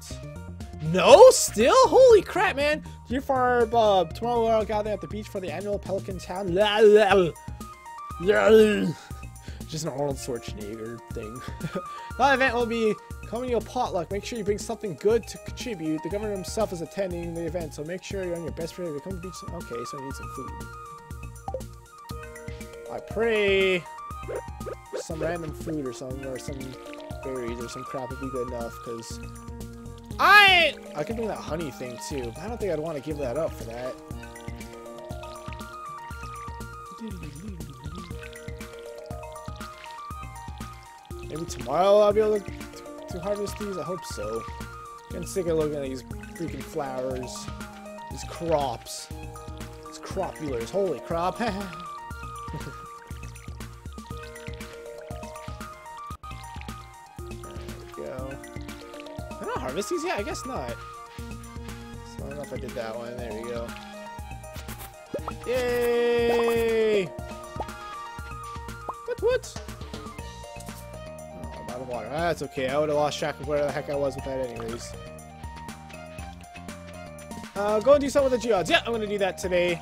not. No, still? Holy crap, man. Dear far uh, tomorrow we'll gather at the beach for the annual Pelican Town. Just an Arnold Schwarzenegger thing. that event will be coming to a potluck. Make sure you bring something good to contribute. The governor himself is attending the event, so make sure you're on your best behavior. Come to the beach. Okay, so I need some food. I pray some random food or something, or some berries or some crap would be good enough, because I... I can bring that honey thing, too, but I don't think I'd want to give that up for that. Maybe tomorrow I'll be able to, to harvest these? I hope so. I'm sick of looking at these freaking flowers. These crops. These cropulars. Holy crop. These? Yeah, I guess not. So I don't know if I did that one. There we go. Yay! What, what? of water. Ah, that's okay. I would have lost track of where the heck I was with that anyways. Uh, go and do something with the geodes. Yeah, I'm going to do that today.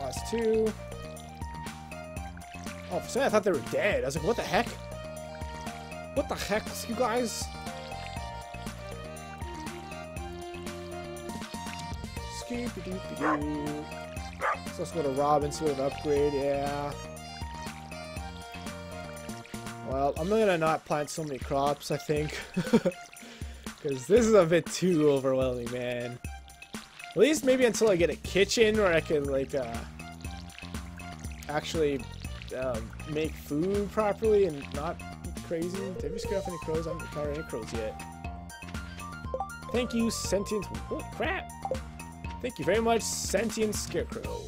Lost two. Oh, for second I thought they were dead. I was like, what the heck? What the heck, you guys? So let's go to Robin, see what an upgrade, yeah. Well, I'm gonna not plant so many crops, I think. Because this is a bit too overwhelming, man. At least maybe until I get a kitchen where I can, like, uh, actually um, make food properly and not crazy. Did we scare off any crows? I haven't any crows yet. Thank you, sentient... Oh, crap! Thank you very much, sentient scarecrow.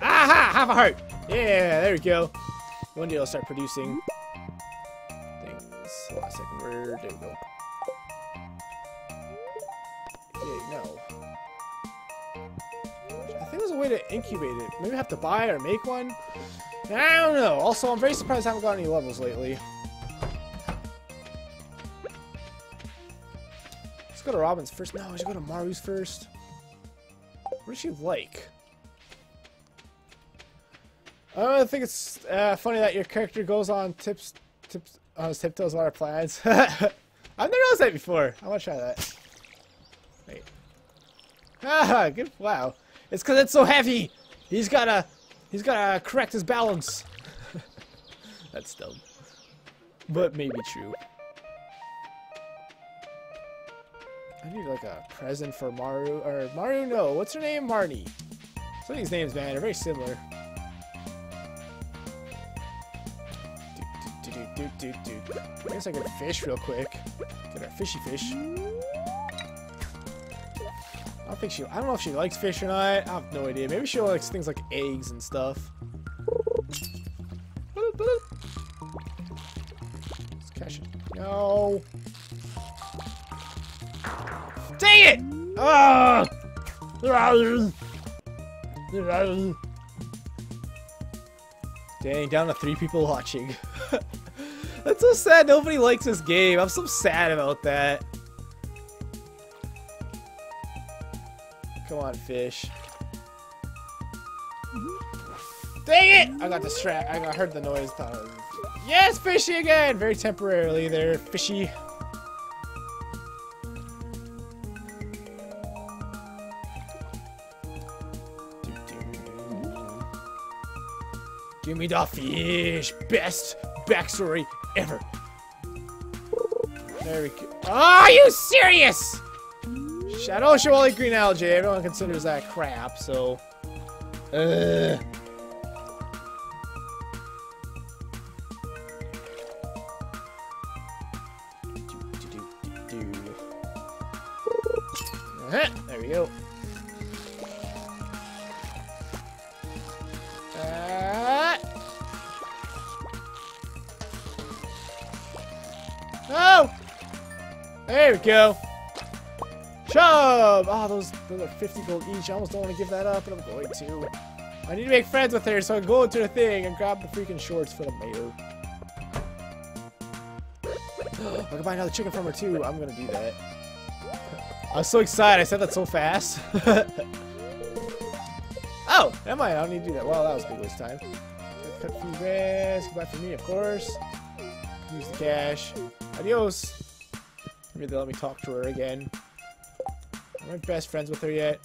Aha! Half a heart! Yeah, there we go. One day I'll start producing things. Last second word. There we go. Okay, no. I think there's a way to incubate it. Maybe I have to buy or make one? I don't know. Also, I'm very surprised I haven't got any levels lately. Go to Robin's first. No, I should go to Maru's first. What does she like? I don't think it's uh, funny that your character goes on tips, tips on his tiptoes while plans. I've never noticed that before. I want to try that. Wait. Ah, good. Wow. It's because it's so heavy. He's gotta, he's gotta correct his balance. That's dumb, but maybe true. I need like a present for Maru or Maru. No, what's her name? Marnie. Some of these names, man, are very similar. I guess I could fish real quick. Get our fishy fish. I don't think she. I don't know if she likes fish or not. I have no idea. Maybe she likes things like eggs and stuff. Let's catch it. No. Dang it! Ah! Dang, down to three people watching. That's so sad nobody likes this game. I'm so sad about that. Come on, fish. Dang it! I got distracted. I got heard the noise. Yes, fishy again! Very temporarily there, fishy. Give me the fish! Best backstory ever. There we go. Are you serious? I don't show only green algae. Everyone considers that crap, so. Uh. There we go. Oh! There we go. Shove! Oh, those, those are 50 gold each. I almost don't want to give that up, but I'm going to. I need to make friends with her, so I go into the thing and grab the freaking shorts for the mayor. I can buy another chicken from her too. I'm gonna do that. I was so excited. I said that so fast. oh, never mind. I don't need to do that. Well, that was a big waste of time. Cut a few grass. Goodbye for me, of course. Use the cash. Adios. Maybe they'll let me talk to her again. Am I best friends with her yet?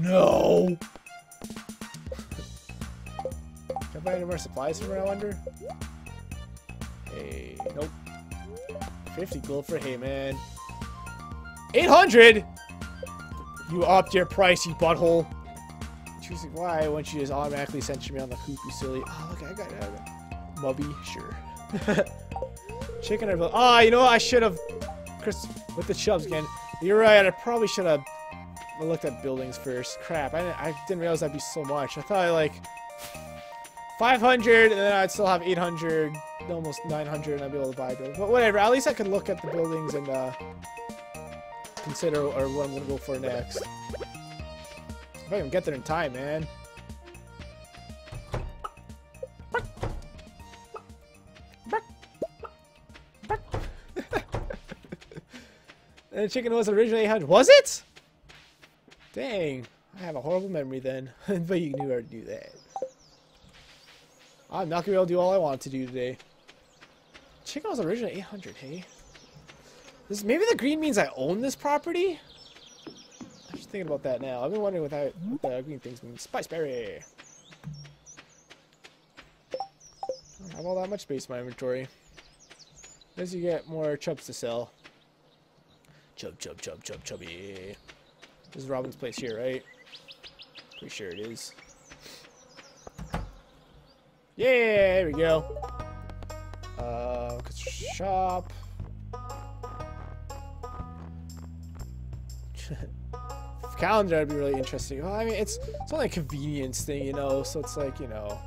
No! Can I buy any more supplies from her, I wonder? Hey, nope. 50 gold for Heyman. 800? You upped your price, you butthole. Choosing why when she just automatically sent me on the coop, you silly. Oh, look, I got it. Mubby, sure. Chicken or Oh, you know what? I should have. Chris, with the chubs again. You're right. I probably should have looked at buildings first. Crap. I didn't, I didn't realize that'd be so much. I thought like 500, and then I'd still have 800, almost 900, and I'd be able to buy buildings. But whatever. At least I could look at the buildings and uh, consider or what I'm gonna go for next. If I can get there in time, man. The chicken was originally 800. Was it? Dang. I have a horrible memory then. but you knew how to do that. I'm not going to be able to do all I want to do today. Chicken was originally 800, hey? This, maybe the green means I own this property? I'm just thinking about that now. I've been wondering what, that, what the green things mean. Spice berry. I don't have all that much space in my inventory. As you get more chubs to sell. Chub, chub, chub, chub, chubby. This is Robin's place here, right? Pretty sure it is. Yeah, there we go. Uh, shop. calendar would be really interesting. Well, I mean, it's it's only a convenience thing, you know. So it's like, you know,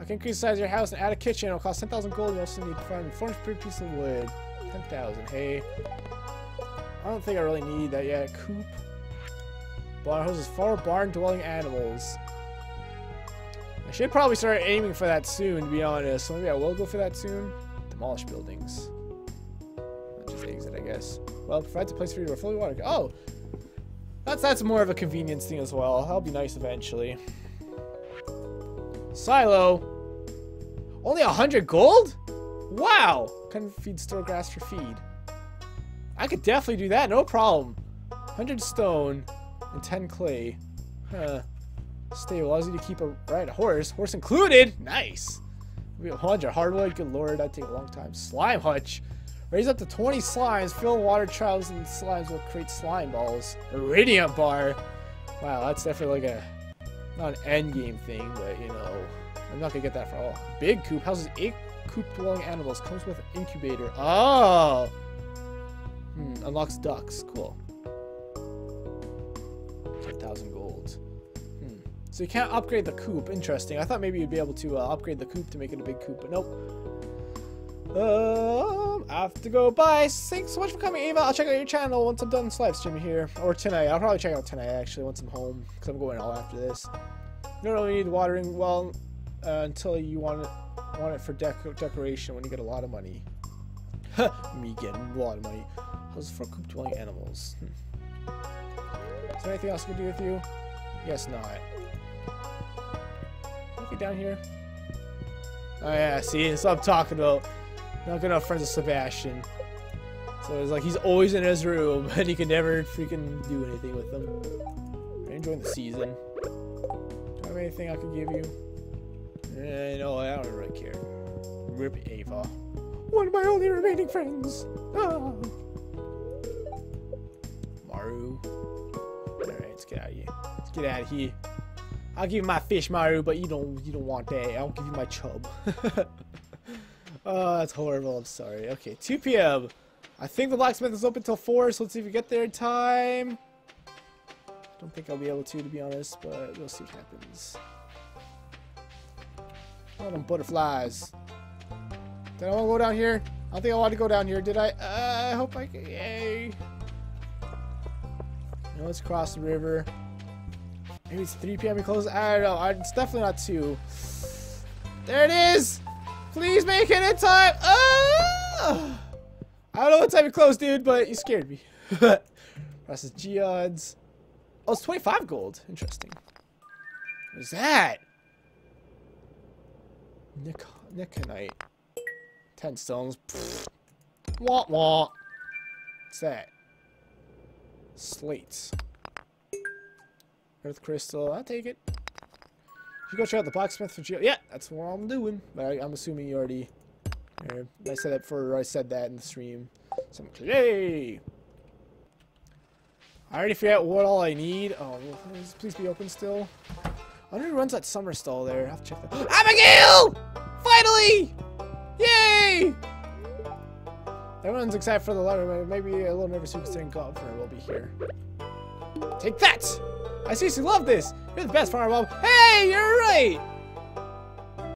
I can increase the size of your house and add a kitchen. It'll cost 10,000 gold. You also need to find 400 piece of wood. 10,000. Hey, I don't think I really need that yet. Coop. Barn houses four barn dwelling animals. I should probably start aiming for that soon, to be honest. So maybe I will go for that soon. Demolish buildings. Just exit, I guess. Well, provides a place for you to fully water. Oh, that's that's more of a convenience thing as well. That'll be nice eventually. Silo. Only a hundred gold? Wow. Can feed store grass for feed. I could definitely do that, no problem. 100 stone and 10 clay. Huh. Allows you to keep a right a horse. Horse included. Nice. We have 100 hardwood. Good lord, that'd take a long time. Slime hutch. Raise up to 20 slimes. Fill water trials and slimes will create slime balls. Iridium bar. Wow, that's definitely like a not an end game thing, but you know, I'm not gonna get that for all. Big coop houses eight coop dwelling animals. Comes with an incubator. Oh. Hmm, unlocks ducks. Cool. 10,000 gold. Hmm. So you can't upgrade the coop. Interesting. I thought maybe you'd be able to uh, upgrade the coop to make it a big coop, but nope. Um, I have to go. Bye. Thanks so much for coming, Ava. I'll check out your channel once I'm done this live stream here. Or tonight. I'll probably check out tonight, actually, once I'm home. Because I'm going all after this. You don't really need watering well uh, until you want it, want it for dec decoration when you get a lot of money. Me getting a lot of money. How's for coop dwelling animals? Hmm. Is there anything else I can do with you? Guess not. Look down here. Oh yeah, see, that's what I'm talking about. Not good enough friends with Sebastian. So it's like he's always in his room, and he can never freaking do anything with them. I'm enjoying the season. Do I have anything I can give you? Eh, no, I don't really care. Rip Ava. One of my only remaining friends. Ah. Maru. Alright, let's get out of here. Let's get out of here. I'll give you my fish, Maru, but you don't you don't want that. I'll give you my chub. oh, that's horrible. I'm sorry. Okay, 2 p.m. I think the blacksmith is open till 4, so let's see if we get there in time. Don't think I'll be able to, to be honest, but we'll see what happens. Oh, them butterflies. Did I want to go down here? I don't think I want to go down here, did I? Uh, I hope I can. Yay. Let's cross the river. Maybe it's 3 p.m. we close. I don't know. It's definitely not 2. There it is! Please make it in time! Ah! I don't know what time you close, dude, but you scared me. Rest is geodes. Oh, it's 25 gold. Interesting. What is that? Nick Nikonite. 10 stones. Pfft. Wah wah. What's that? Slates. Earth crystal. I'll take it. You go check out the blacksmith for geo. Yeah, that's what I'm doing. But I, am assuming you already. Uh, I said that before. I said that in the stream. Some clay. I already forgot what all I need. Oh, please, please be open still. I wonder who runs that summer stall there. I have to check that. Abigail! Finally! Yay! Everyone's excited for the letter. Maybe a little nervous considering Governor will be here. Take that! I seriously love this! You're the best Bob. Hey, you're right!